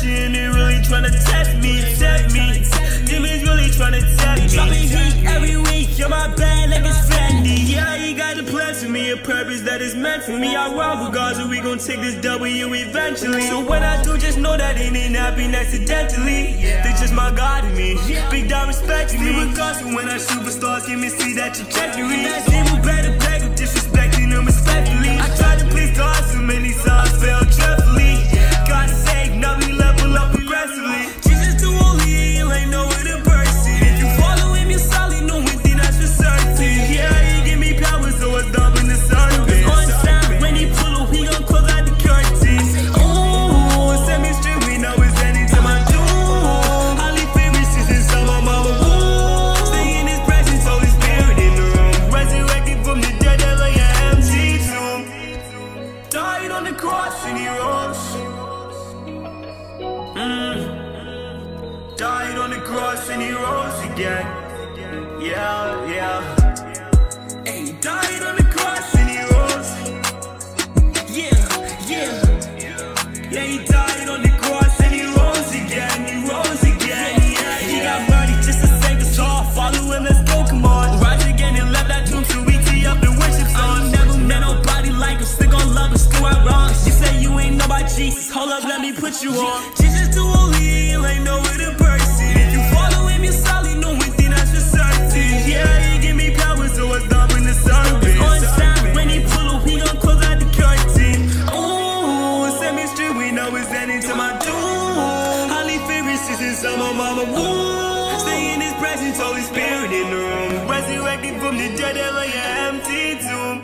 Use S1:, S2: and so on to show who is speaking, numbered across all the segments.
S1: touching it, really trying to test me, test me. Demons really trying to test me. Dropping heat every
S2: week,
S1: you're my bad
S2: like it's
S1: Fendi. Yeah, you got a plan for me, a purpose that is meant for me. I run with God, so we gon' take this W eventually. So when I do, just know that it ain't happening accidentally. They just my God in me. Big dog respect me. Regardless, when I superstars, can me see that trajectory. Demon better Mm. Died on the cross and he rose again. Yeah, yeah. Hey, he died on the cross and he rose.
S2: Yeah,
S1: yeah. Yeah, he died
S2: up, let me put you on.
S1: Jesus too holy, you ain't no other person. If you follow
S2: him, you're
S1: solid. No one thing that's for certain. Yeah, he give me power, so it's dumb in the service. On time, when he
S2: pull up, he gon' close out the
S1: curtain. Ooh, set me straight, we know it's ending to my doom. Holly favorites is inside my mama womb. Stay in his presence, Holy Spirit in the room. Resurrected from the dead, like an empty tomb.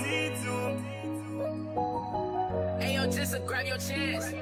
S3: Hey yo, just grab your chance.